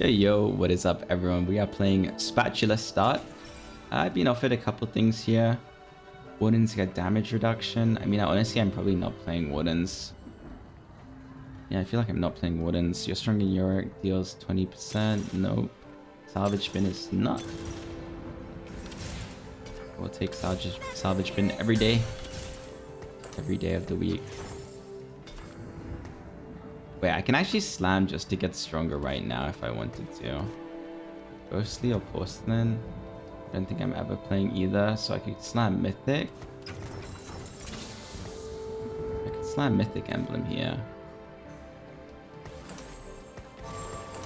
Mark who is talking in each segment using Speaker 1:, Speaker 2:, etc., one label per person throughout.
Speaker 1: Yo, yo, what is up, everyone? We are playing Spatula Start. I've been offered a couple things here. Wardens get damage reduction. I mean, honestly, I'm probably not playing Wardens. Yeah, I feel like I'm not playing Wardens. Your Stronger Yorick deals 20%. Nope. Salvage Bin is not. We'll take Salvage, salvage Bin every day. Every day of the week. Wait, I can actually slam just to get stronger right now if I wanted to. Ghostly or Porcelain? I don't think I'm ever playing either, so I could slam Mythic. I could slam Mythic Emblem here.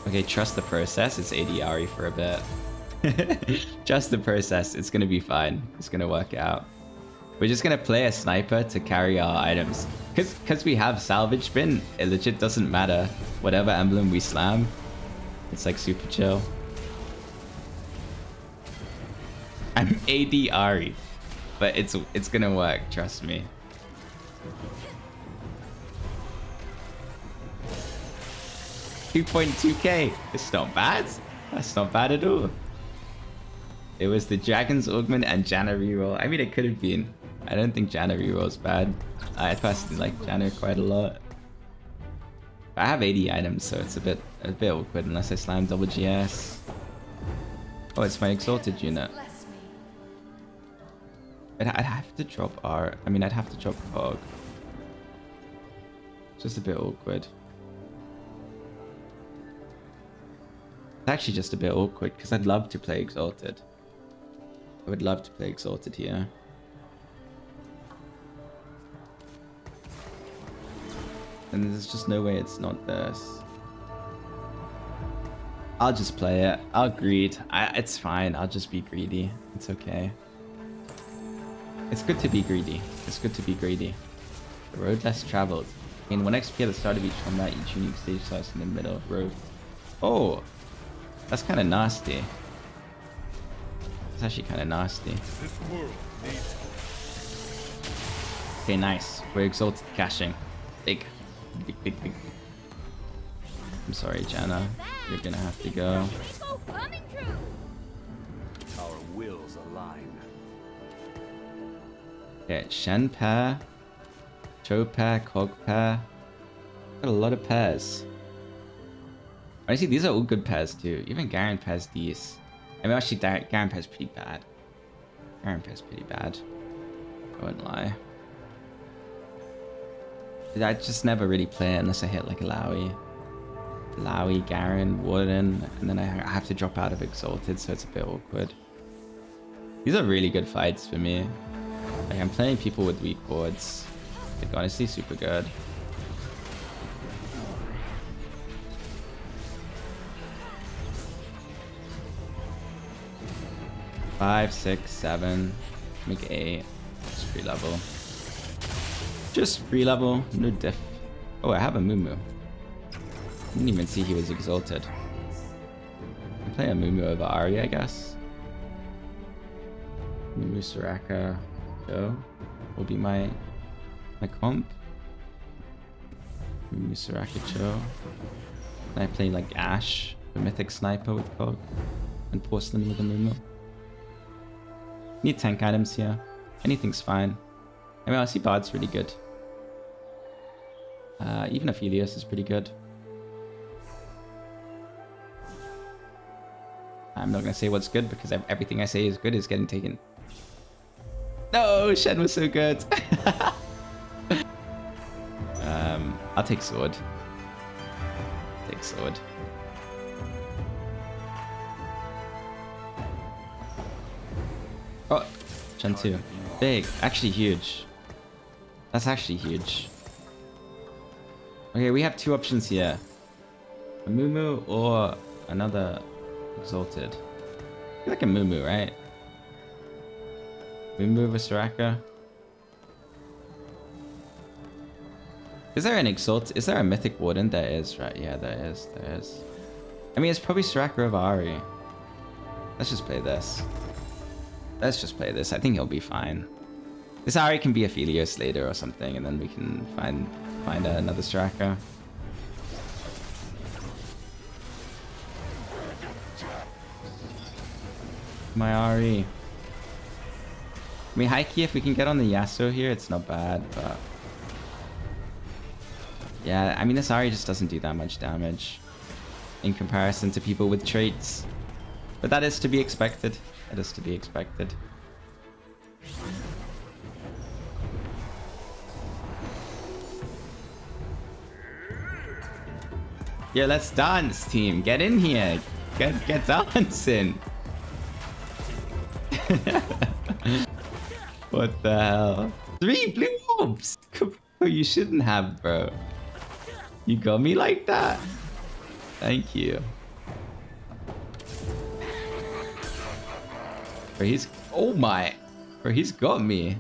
Speaker 1: Okay, trust the process. It's ADRE for a bit. Trust the process. It's gonna be fine. It's gonna work out. We're just gonna play a sniper to carry our items. Cause, Cause we have salvage bin, it legit doesn't matter. Whatever emblem we slam, it's like super chill. I'm ADRE, but it's it's gonna work, trust me. Two point two K. It's not bad. That's not bad at all. It was the Dragon's Augment and Janna reroll. I mean, it could have been. I don't think Janna reroll's bad. I personally like Janna quite a lot. I have 80 items, so it's a bit a bit awkward unless I slam double GS. Oh, it's my exalted unit. I'd, I'd have to drop R. I mean, I'd have to drop Cog. Just a bit awkward. It's actually just a bit awkward because I'd love to play Exalted. I would love to play Exalted here. And there's just no way it's not this. I'll just play it. I'll greed. I, it's fine. I'll just be greedy. It's okay. It's good to be greedy. It's good to be greedy. The road less traveled. In 1 XP at the start of each combat, each unique stage starts in the middle of road. Oh! That's kind of nasty. It's actually kind of nasty. Okay, nice. We're exalted caching. Big. I'm sorry, Janna. You're gonna have to go.
Speaker 2: Our wills align.
Speaker 1: Okay, Shen pair, Cho pair, Cog pair. Got a lot of pairs. Honestly, these are all good pairs too. Even Garen pairs these. I mean, actually, Garen pairs pretty bad. Garen pairs pretty bad. I wouldn't lie. I just never really play it unless I hit like a Lowy. Lowy, Garen, Warden, and then I have to drop out of Exalted, so it's a bit awkward. These are really good fights for me. Like, I'm playing people with weak boards. Like, honestly, super good. Five, six, seven, make eight. Just free level. Just free level, no diff. Oh, I have a Mumu. Didn't even see he was exalted. I play a Mumu over Ahri, I guess. Mumu Soraka Cho will be my my comp. Mumu Soraka Cho. And I play like Ashe, the Mythic Sniper with Cog, and Porcelain with a Mumu. Need tank items here. Anything's fine. I mean, I see Bard's really good. Uh, even Aphelios is pretty good. I'm not gonna say what's good because everything I say is good is getting taken. No, Shen was so good. um, I'll take sword. Take sword. Oh, Shen 2. Big. Actually huge. That's actually huge. Okay, we have two options here. A Mumu or another Exalted. Feel like a Mumu, right? Mumu with Soraka. Is there an Exalt? Is there a Mythic Warden? There is, right? Yeah, there is. There is. I mean, it's probably Soraka of Ahri. Let's just play this. Let's just play this. I think he'll be fine. This Ahri can be Aphelios later or something, and then we can find find another striker. My Ahri. I mean, Haiki, if we can get on the Yasuo here, it's not bad, but... Yeah, I mean, this Ahri just doesn't do that much damage in comparison to people with traits. But that is to be expected. That is to be expected. Yeah, let's dance, team. Get in here. Get get dancing. what the hell? Three blue orbs. You shouldn't have, bro. You got me like that. Thank you. Bro, he's... Oh my... Bro, he's got me.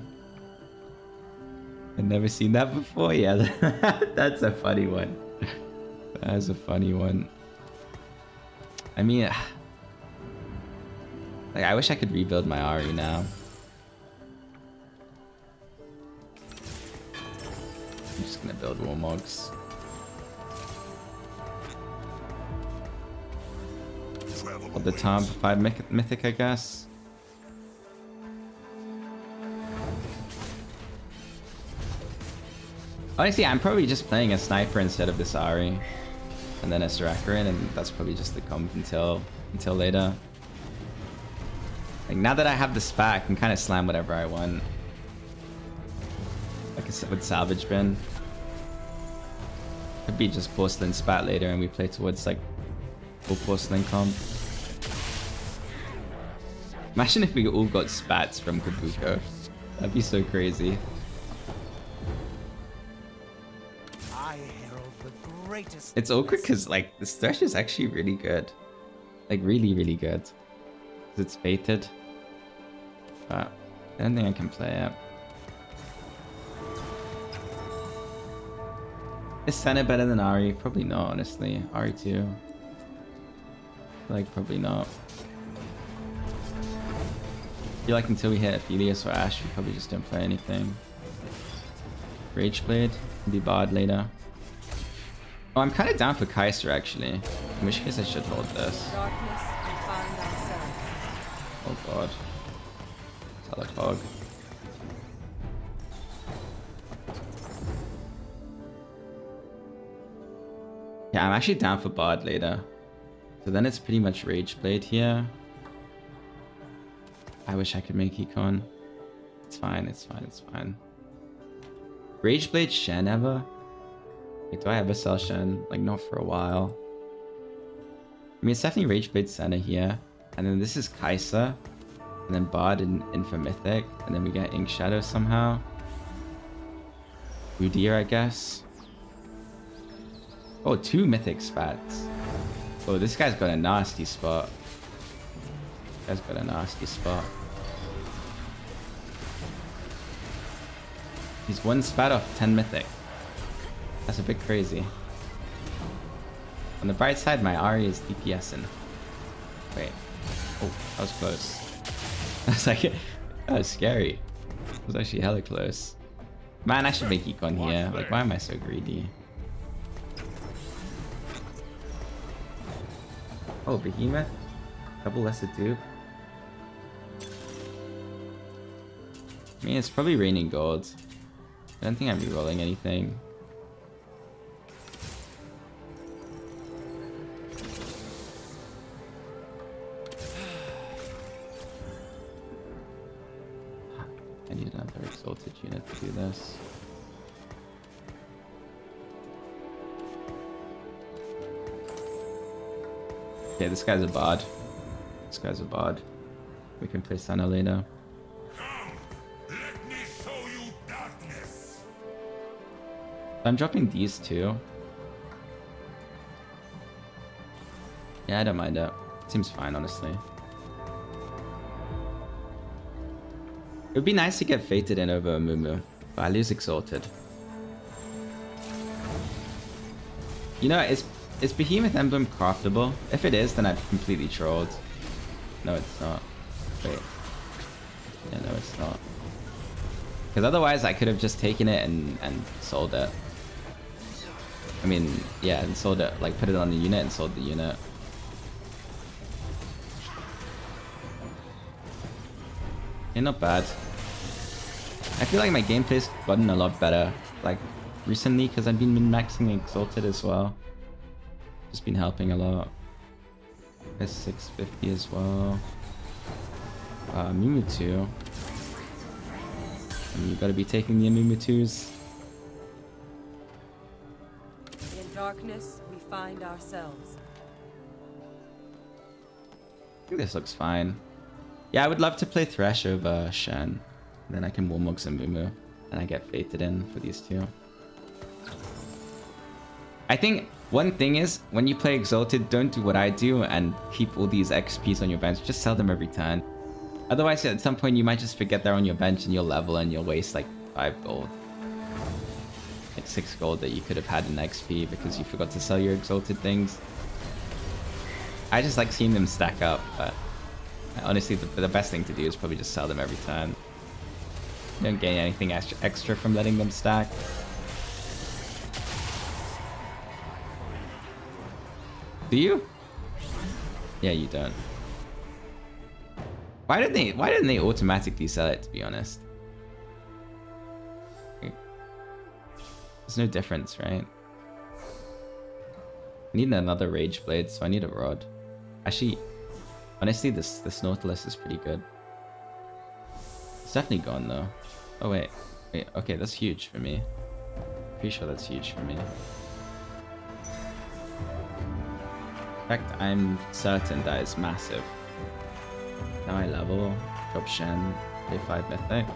Speaker 1: I've never seen that before. Yeah, that's a funny one. That's a funny one. I mean... Like, I wish I could rebuild my Ahri now. I'm just gonna build Warmogs. Of the top five mythic, I guess. Honestly, I'm probably just playing a sniper instead of this Ahri. And then a Saracarin, and that's probably just the comp until until later. Like now that I have the spat, I can kind of slam whatever I want. Like said with Salvage Bin. Could be just Porcelain Spat later and we play towards like full Porcelain comp. Imagine if we all got spats from Kobuko. That'd be so crazy. It's awkward because like this thresh is actually really good. Like really, really good. It's fated. But I don't think I can play it. Is Senna better than Ahri? Probably not, honestly. Ahri too. Like probably not feel like until we hit Aphelios or Ashe, we probably just don't play anything. Rageblade can be Bard later. Oh, I'm kind of down for Kai'Sa, actually. In which case I should hold this. Oh god. Telepog. Yeah, I'm actually down for Bard later. So then it's pretty much Rageblade here. I wish I could make Econ. It's fine, it's fine, it's fine. Rageblade Shen ever? Do I ever sell Shen? Like, not for a while. I mean, it's definitely Rageblade Senna here. And then this is Kai'Sa. And then Bard in, in Mythic. And then we get Ink Shadow somehow. Udyr, I guess. Oh, two Mythic spats. Oh, this guy's got a nasty spot. This guy's got a nasty spot. He's one spat off 10 mythic. That's a bit crazy. On the bright side, my Ahri is DPSing. Wait. Oh, that was close. That's like, that was scary. It was actually hella close. Man, I should make Econ here. Like, why am I so greedy? Oh, Behemoth? Double lesser dupe? I mean, it's probably raining gold. I don't think I'm rerolling anything. Okay, this guy's a bod. This guy's a bod. We can play Senna later. I'm dropping these two. Yeah, I don't mind that. Seems fine, honestly. It would be nice to get Fated in over a Mumu, but I lose Exalted. You know, is, is Behemoth Emblem craftable? If it is, then I've completely trolled. No, it's not. Wait. Yeah, no, it's not. Because otherwise I could have just taken it and, and sold it. I mean, yeah, and sold it, like put it on the unit and sold the unit. Yeah, not bad. I feel like my gameplay's gotten a lot better, like, recently, because I've been min-maxing Exalted as well. Just been helping a lot. S650 as well. Uh, Mimikyu. And you gotta be taking the Mimikyus.
Speaker 3: In darkness, we find ourselves.
Speaker 1: I think this looks fine. Yeah, I would love to play Thresh over Shen. Then I can Warmog's Amumu. And I get fated in for these two. I think one thing is, when you play Exalted, don't do what I do and keep all these XPs on your bench. Just sell them every turn. Otherwise, at some point, you might just forget they're on your bench and you'll level and you'll waste like 5 gold. Like 6 gold that you could have had in XP because you forgot to sell your Exalted things. I just like seeing them stack up, but honestly, the, the best thing to do is probably just sell them every turn. You don't gain anything extra from letting them stack. Do you? Yeah, you don't. Why did they why didn't they automatically sell it to be honest? There's no difference, right? I need another Rage Blade, so I need a Rod. Actually, honestly, this this Nautilus is pretty good. It's definitely gone though. Oh wait, wait, okay, that's huge for me. Pretty sure that's huge for me. Fact, I'm certain that is massive. Now I level, drop Shen, play 5 Mythic.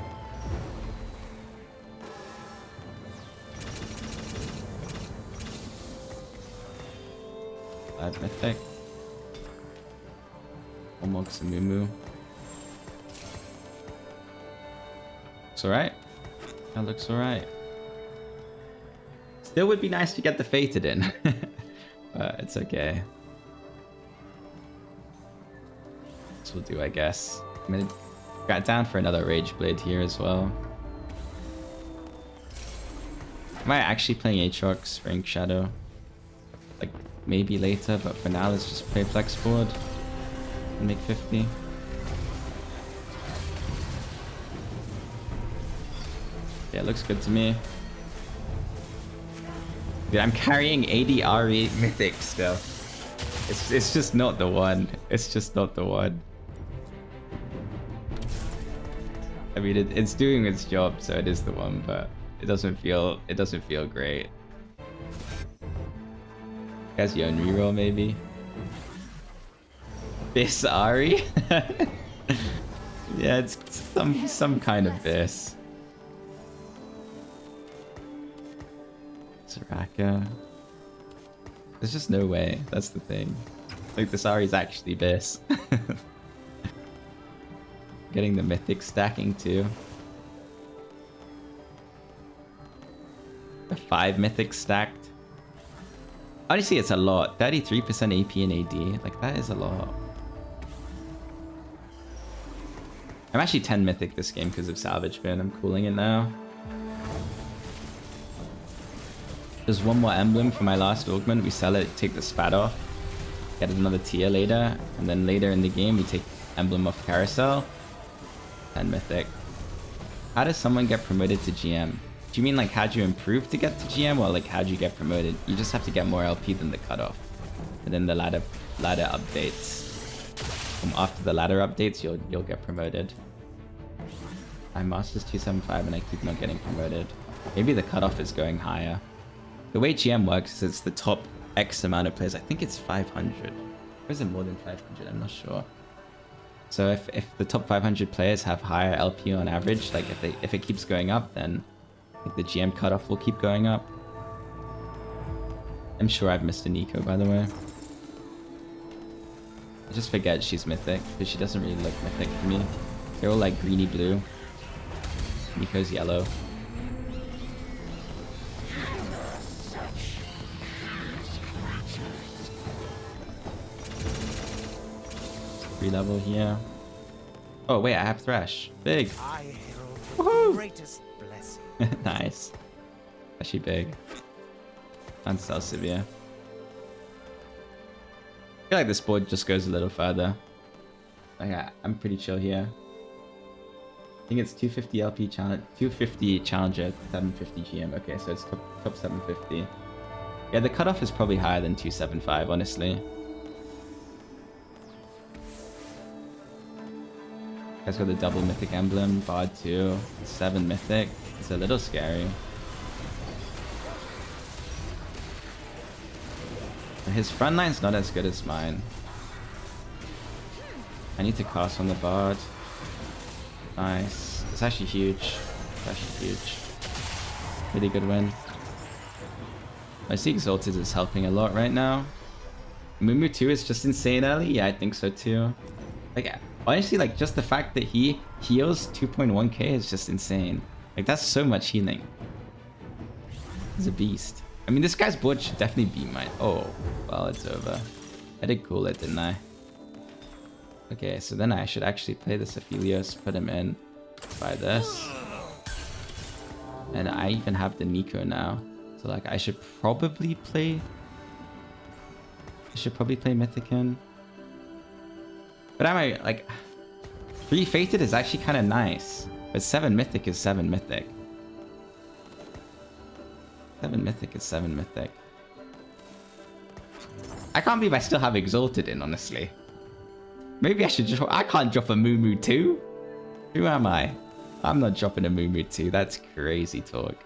Speaker 1: Five Mythic. Omog Mumu. Looks alright. That looks alright. Still would be nice to get the Fated in. but it's okay. Will do, I guess. I'm gonna got down for another Rage Blade here as well. Am I actually playing Aatrox, Rank Shadow? Like, maybe later, but for now, let's just play Flex Board and make 50. Yeah, it looks good to me. Dude, I'm carrying ADRE Mythic still. It's, it's just not the one. It's just not the one. Mean, it, it's doing its job, so it is the one, but it doesn't feel it doesn't feel great. Guess Yone reroll maybe. Biss Ahri? yeah, it's some some kind of Biss. Soraka. There's just no way. That's the thing. Like the Ahri's actually Biss. Getting the mythic stacking too. The five mythic stacked. Honestly, it's a lot. 33% AP and AD. Like, that is a lot. I'm actually 10 mythic this game because of Salvage Bin. I'm cooling it now. There's one more emblem for my last augment. We sell it, take the spat off, get another tier later, and then later in the game we take emblem off carousel, and mythic. How does someone get promoted to GM? Do you mean like how'd you improve to get to GM or like how'd you get promoted? You just have to get more LP than the cutoff. And then the ladder ladder updates. From after the ladder updates, you'll you'll get promoted. I'm Masters 275 and I keep not getting promoted. Maybe the cutoff is going higher. The way GM works is it's the top X amount of players. I think it's 500. Or is it more than 500? I'm not sure. So if, if the top 500 players have higher LP on average, like if they if it keeps going up, then like the GM cutoff will keep going up. I'm sure I've missed a Neeko, by the way. I just forget she's mythic, because she doesn't really look mythic to me. They're all like greeny blue. Neeko's yellow. Level here. Oh wait, I have Thresh. Big. Woohoo! nice. Actually big. And Salsivia. I feel like this board just goes a little further. Like I, I'm pretty chill here. I think it's 250 LP challenge, 250 challenger, 750 GM. Okay, so it's top, top 750. Yeah, the cutoff is probably higher than 275, honestly. Guys got the double mythic emblem, Bard 2, 7 mythic. It's a little scary. His front line's not as good as mine. I need to cast on the Bard. Nice. It's actually huge. It's actually huge. Really good win. I see Exalted is helping a lot right now. Mumu 2 is just insane early? Yeah, I think so too. Like, honestly, like, just the fact that he heals 2.1k is just insane. Like, that's so much healing. He's a beast. I mean, this guy's board should definitely be mine. Oh, well, it's over. I did cool it, didn't I? Okay, so then I should actually play this Aphelios, put him in, by this. And I even have the Neeko now. So, like, I should probably play... I should probably play Mythicon. But am I, like... 3 Fated is actually kind of nice. But 7 Mythic is 7 Mythic. 7 Mythic is 7 Mythic. I can't believe I still have Exalted in, honestly. Maybe I should just... I can't drop a Mumu 2. Who am I? I'm not dropping a Mumu 2. That's crazy talk.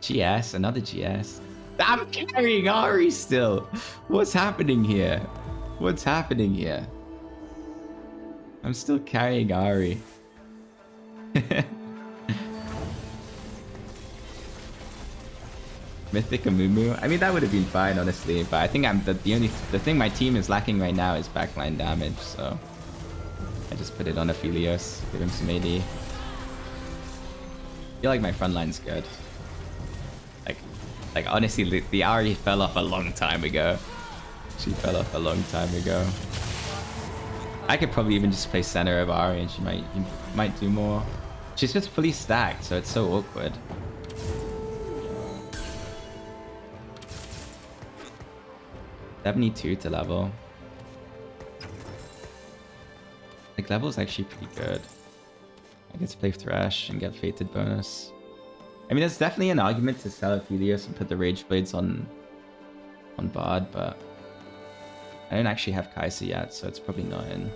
Speaker 1: GS, another GS. I'm carrying Ahri still. What's happening here? What's happening here? I'm still carrying Ahri. Mythic Amumu. I mean, that would have been fine, honestly. But I think I'm the, the only the thing my team is lacking right now is backline damage. So I just put it on Aphelios, give him some AD. I feel like my front line's good. Like, like honestly, the, the Ahri fell off a long time ago. She fell off a long time ago. I could probably even just play Senna of Ahri and she might might do more. She's just fully stacked, so it's so awkward. 72 to level. Like, level is actually pretty good. I get to play Thresh and get Fated bonus. I mean, there's definitely an argument to sell Aphelios and put the Rage Blades on, on Bard, but I don't actually have Kai'Sa yet, so it's probably not in.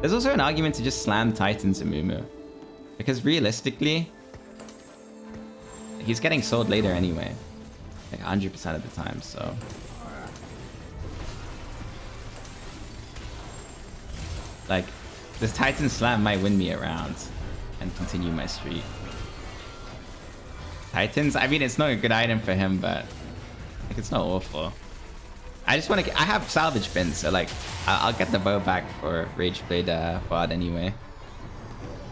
Speaker 1: There's also an argument to just slam Titans and Mumu. Because realistically, he's getting sold later anyway. Like 100% of the time, so... Like, this Titan Slam might win me around and continue my streak. Titans? I mean, it's not a good item for him, but like, it's not awful. I just want to... I have salvage bins, so like, I'll, get the bow back for Rageblade uh, bot anyway.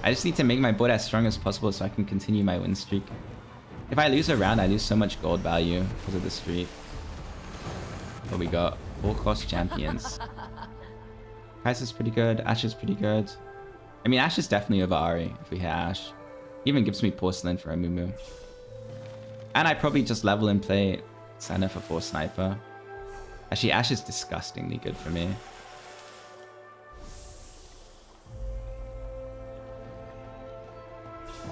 Speaker 1: I just need to make my board as strong as possible so I can continue my win streak. If I lose a round, I lose so much gold value because of the streak. But we got all cost champions. Price is pretty good. Ashe is pretty good. I mean, Ashe is definitely over Ahri if we hit Ashe. He even gives me Porcelain for a Mumu. And I probably just level and play Senna for 4 Sniper. Actually, Ashe is disgustingly good for me.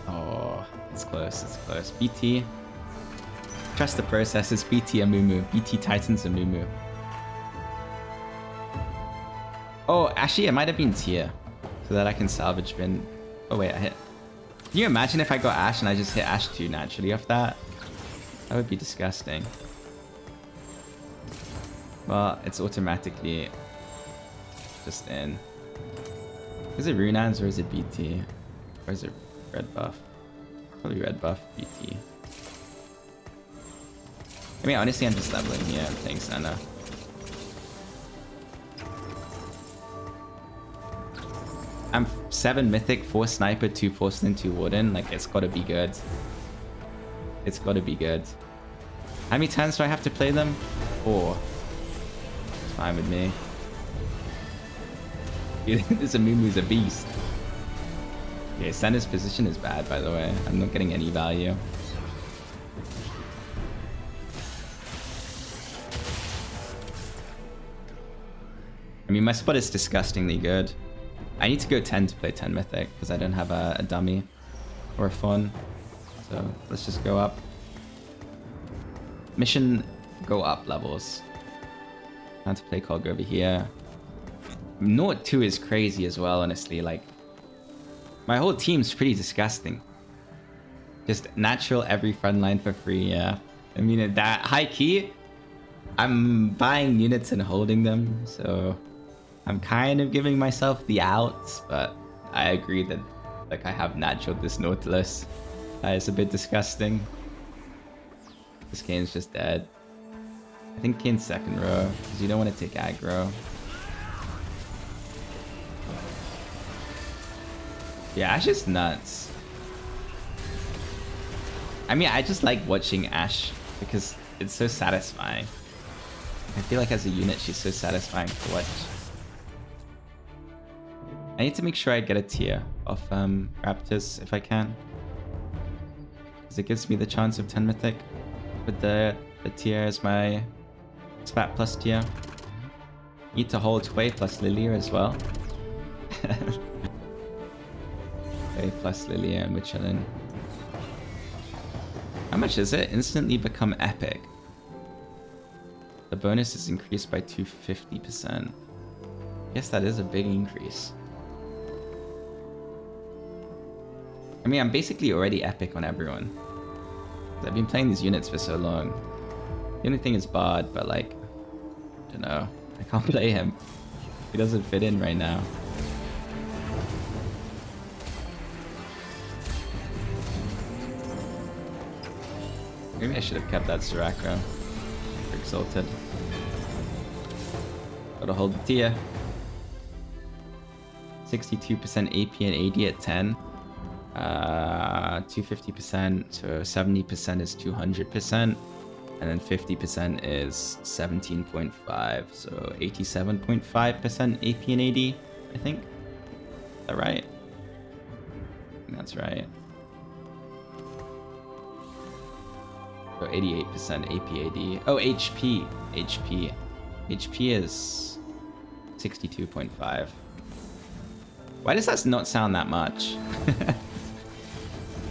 Speaker 1: Oh, it's close, it's close. BT. Trust the processes. BT Amumu. BT Titans Amumu. Oh, actually, it might have been Tia. So that I can salvage bin. Oh, wait, I hit. Can you imagine if I got Ashe and I just hit Ashe 2 naturally off that? That would be disgusting. Well, it's automatically just in. Is it Runaan's or is it BT? Or is it red buff? Probably red buff, BT. I mean, honestly, I'm just leveling here. Thanks, Anna. I'm 7 Mythic, 4 Sniper, 2 Porcelain, 2 Warden. Like, it's gotta be good. It's gotta be good. How many turns do I have to play them? Four. Fine with me. this Amumu's a beast. Yeah, Senna's position is bad, by the way. I'm not getting any value. I mean, my spot is disgustingly good. I need to go 10 to play 10 Mythic because I don't have a, a dummy or a fun. So let's just go up. Mission go up levels. To play Cog over here. Note 2 is crazy as well, honestly. Like, my whole team's pretty disgusting. Just natural every front line for free, yeah. I mean, that high key, I'm buying units and holding them, so I'm kind of giving myself the outs, but I agree that like I have natural this Nautilus. Is a bit disgusting. This game's just dead. I think Kayn's second row, because you don't want to take aggro. Yeah, Ashe is nuts. I mean, I just like watching Ashe because it's so satisfying. I feel like as a unit, she's so satisfying to watch. I need to make sure I get a tier of um, Raptors if I can. Because it gives me the chance of 10 Mythic with the, the tier as my Spat plus tier. Need to hold Hwei plus Lilia as well. Hwei plus Lilia and chilling. How much is it? Instantly become epic. The bonus is increased by 250%. Guess that is a big increase. I mean, I'm basically already epic on everyone. I've been playing these units for so long. The only thing is Bard, but like, I don't know. I can't play him. He doesn't fit in right now. Maybe I should have kept that Siracco. Exalted. Gotta hold the tier. 62% AP and AD at 10 uh 250% so 70% is 200% and then 50% is 17.5 so 87.5% AP and AD I think. Is that right? That's right. So 88% AP AD oh HP HP HP is 62.5 why does that not sound that much?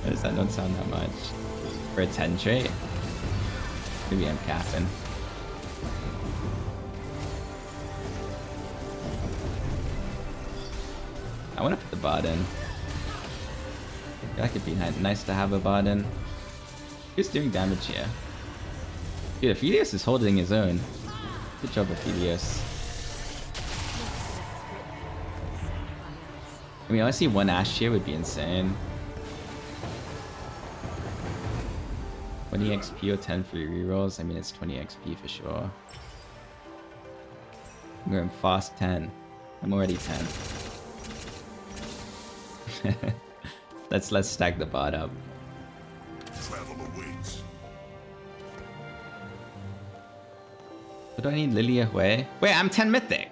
Speaker 1: Why does that not sound that much? For a 10 trait? Maybe I'm capping. I want to put the bot in. That could be nice to have a bot in. Who's doing damage here? Dude, Aphelios is holding his own. Good job, Aphelios. I mean, honestly, one Ashe here would be insane. 20 XP or 10 free rerolls? I mean, it's 20 XP for sure. I'm going fast 10. I'm already 10. let's let's stack the bot up. Travel awaits. What do I need Lilia Hwei? Wait, I'm 10 mythic.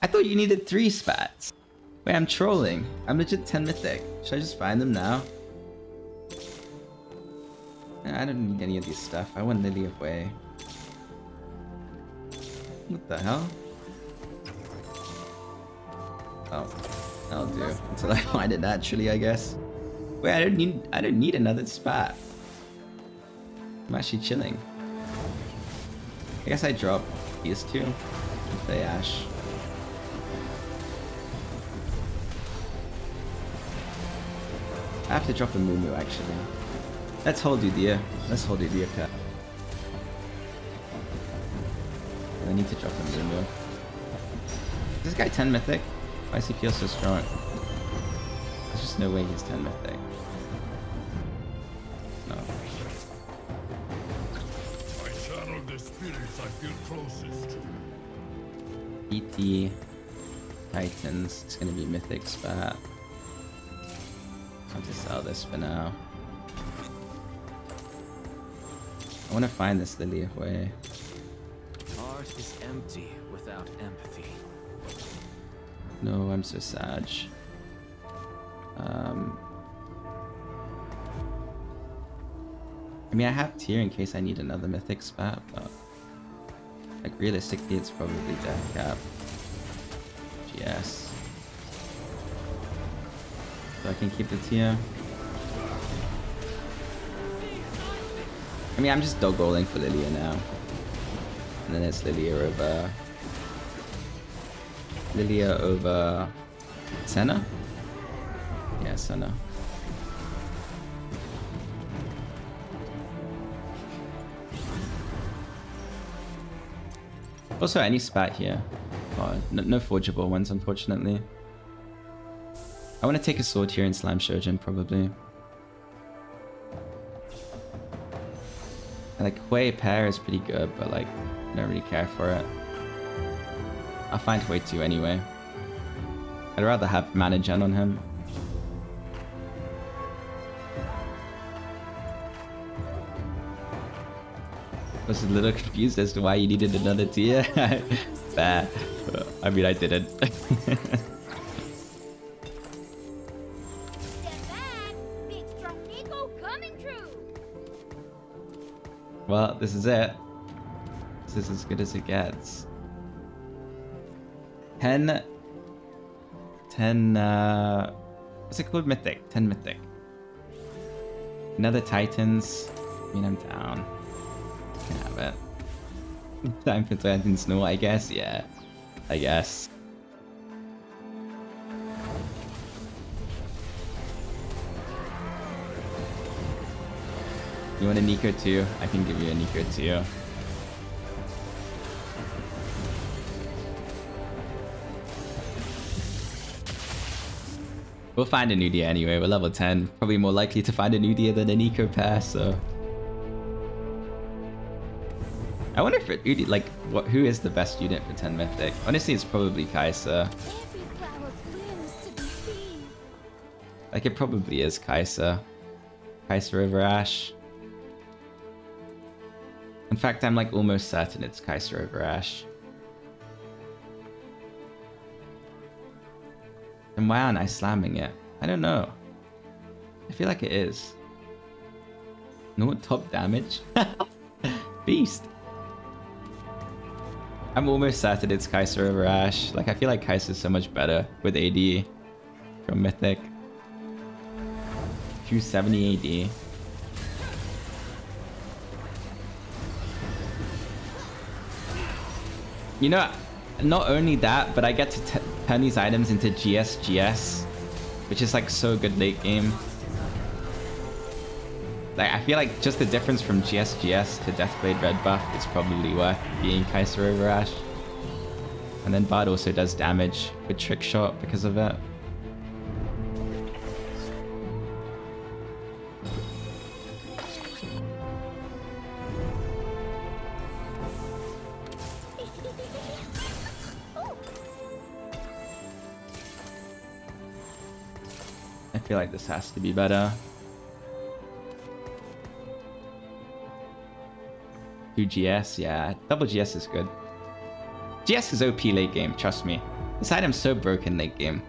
Speaker 1: I thought you needed 3 spats. Wait, I'm trolling. I'm legit 10 mythic. Should I just find them now? I don't need any of this stuff. I want Lilia Hwei. What the hell? Oh, that'll do until I find it naturally, I guess. Wait, I don't need. I don't need another spot. I'm actually chilling. I guess I drop these two. Play Ashe. I have to drop a Mumu actually. Let's hold you dear. Let's hold you dear, cat. I need to drop him. Is this guy 10 mythic? Why does he feel so strong? There's just no way he's 10 mythic. No. I channel the spirits I feel closest to. ET Titans. It's gonna be mythic spat. I'll just sell this for now. I want to find this Lilia Hwei.
Speaker 2: Heart is empty without empathy.
Speaker 1: No, I'm so sad. Um, I mean, I have tier in case I need another mythic spat, but like realistically, it's probably death cap. Yes. So I can keep the tier. I mean, I'm just dog rolling for Lilia now. And then it's Lilia over... Lilia over... Senna? Yeah, Senna. Also, any spat here. Oh, no, no forgeable ones, unfortunately. I want to take a sword here in Slime Shojin, probably. Like, Hwei Pair is pretty good, but like, I don't really care for it. I'll find Hwei 2 anyway. I'd rather have Mana Gen on him. was a little confused as to why you needed another tier. bah. I mean, I didn't. well, this is it. This is as good as it gets. 10... 10, uh... What's it called? Mythic. 10 Mythic. Another Titans. I mean, I'm down can have it. Time for Titan Snow, I guess. Yeah, I guess. You want a Neeko too? I can give you a Neeko too. We'll find a Nudia anyway, we're level 10. Probably more likely to find a Nudia than a Neeko pair, so... I wonder if it, like, what, who is the best unit for 10 Mythic? Honestly, it's probably Kai'Sa. Like, it probably is Kai'Sa. Kai'Sa over Ashe. In fact, I'm like almost certain it's Kai'Sa over Ashe. Then why aren't I slamming it? I don't know. I feel like it is. No top damage? Beast. I'm almost certain it's Kai'Sa over Ashe. Like, I feel like Kai'Sa is so much better with AD from Mythic. 270 AD. You know, not only that, but I get to turn these items into GS GS, which is like so good late game. Like, I feel like just the difference from GSGS to Deathblade Red buff is probably worth being Kai'Sa over Ashe. And then Bard also does damage with Trick Shot because of it. Like this has to be better. 2 GS, yeah. Double GS is good. GS is OP late game, trust me. This item's so broken late game.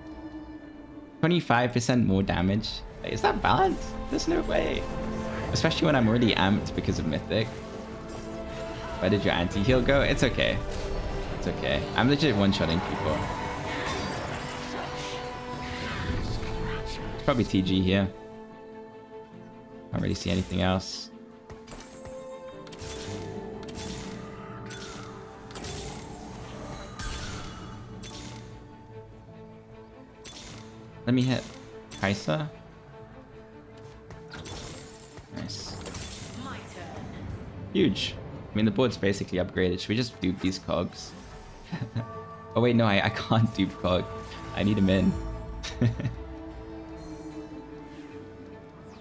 Speaker 1: 25% more damage. Is that balanced? There's no way. Especially when I'm already amped because of Mythic. Where did your anti-heal go? It's okay. It's okay. I'm legit one-shotting people. Probably TG here. Can't really see anything else. Let me hit Kai'Sa. Nice. Huge. I mean, the board's basically upgraded. Should we just dupe these cogs? oh wait, no, I, I can't dupe cog. I need him in.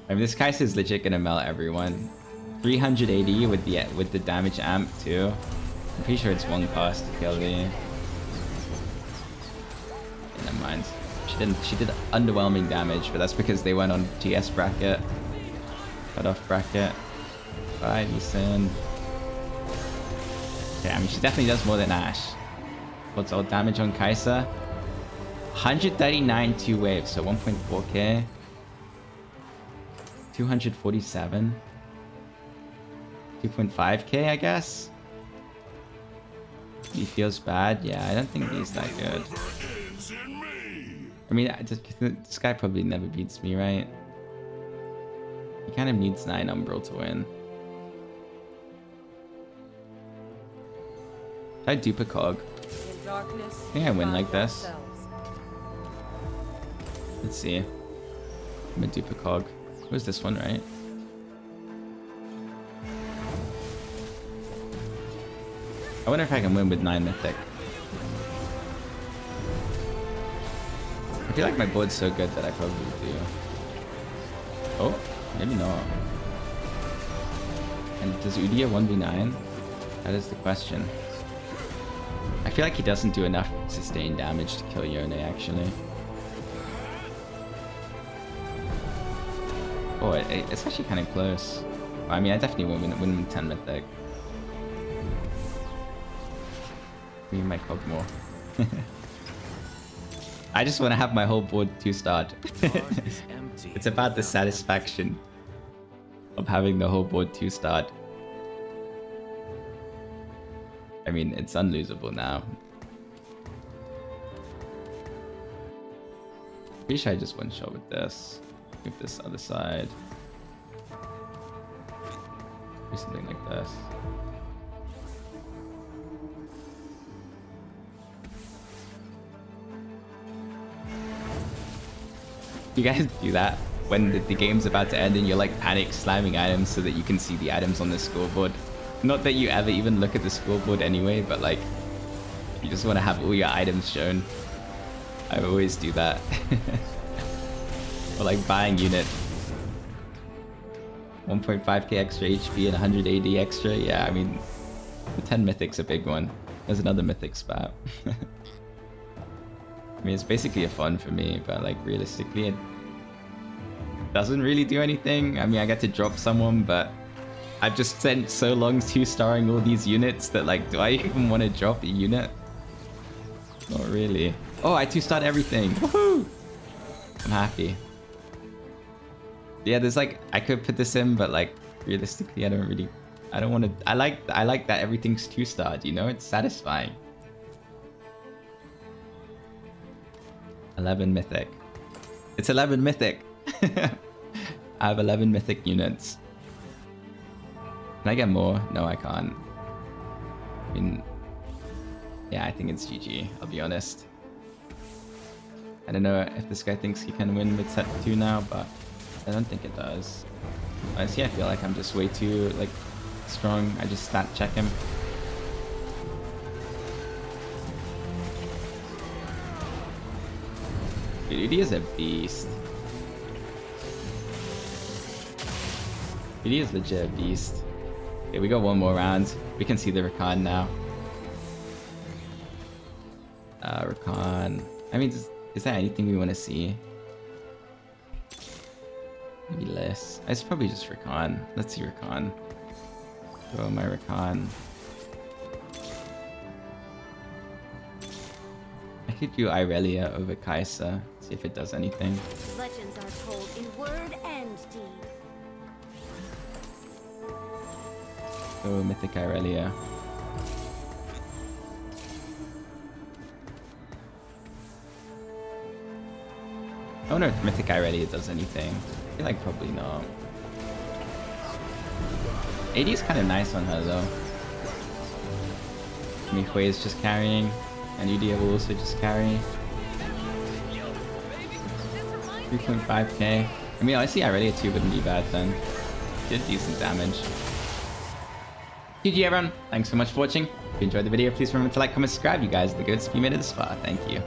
Speaker 1: I mean, this Kai'Sa is legit gonna melt everyone. 300 AD with the with the damage amp too. I'm pretty sure it's one cost to kill the. Never mind. She didn't. She did underwhelming damage, but that's because they went on TS bracket, cut off bracket. Bye, Lee Yeah, I mean, she definitely does more than Ashe. What's all damage on Kai'Sa? 139 two waves, so 1.4k. 247. 2.5k, I guess. He feels bad. Yeah, I don't think he's that good. I mean, this guy probably never beats me, right? He kind of needs 9 Umbral to win. I dupe a cog? I think I win like this. Let's see. I'm gonna dupe a cog. Who's this one, right? I wonder if I can win with 9 Mythic. I feel like my board's so good that I probably do. Oh, maybe not. And does Udyr 1v9? That is the question. I feel like he doesn't do enough sustained damage to kill Yone, actually. Oh, it, it- it's actually kind of close. I mean, I definitely win, win, win with 10 Mythic. And my cog more. I just want to have my whole board two
Speaker 2: empty.
Speaker 1: it's about the satisfaction of having the whole board two starred. I mean, it's unlosable now. Pretty sure I just one shot with this. This other side. Do something like this. You guys do that when the, the game's about to end and you're like panic slamming items so that you can see the items on the scoreboard. Not that you ever even look at the scoreboard anyway, but like you just want to have all your items shown. I always do that. or like buying unit. 1.5k extra HP and 100 AD extra. Yeah, I mean, the 10 mythic's a big one. There's another mythic spot. I mean, it's basically a fun for me, but like realistically, it doesn't really do anything. I mean, I get to drop someone, but I've just spent so long two-starring all these units that like, do I even want to drop a unit? Not really. Oh, I two-starred everything. Woohoo! I'm happy. Yeah, there's like, I could put this in, but like, realistically, I don't really, I don't want to, I like, I like that everything's two-starred, you know? It's satisfying. 11 mythic. It's 11 mythic. I have 11 mythic units. Can I get more? No, I can't. I mean, yeah, I think it's GG, I'll be honest. I don't know if this guy thinks he can win with set 2 now, but I don't think it does. Honestly, I feel like I'm just way too, like, strong. I just stat check him. Dude, Udyr is a beast. He is legit a beast. Okay, we got one more round. We can see the Rakan now. Uh, Rakan. I mean, is, is there anything we want to see? Maybe less. It's probably just Rakan. Let's see Rakan. Throw my Rakan. I could do Irelia over Kai'Sa. See if it does anything.
Speaker 4: Legends are told in word and deed.
Speaker 1: Oh, Mythic Irelia. I wonder if Mythic Irelia does anything. Feel like probably not. AD is kind of nice on her though. Mihui is just carrying, and Udyr will also just carry. 3.5k. I mean, I see Irelia 2 wouldn't be bad then. Did decent damage. GG everyone, thanks so much for watching. If you enjoyed the video, please remember to like, comment, subscribe. You guys the goods if you made it this far. Thank you.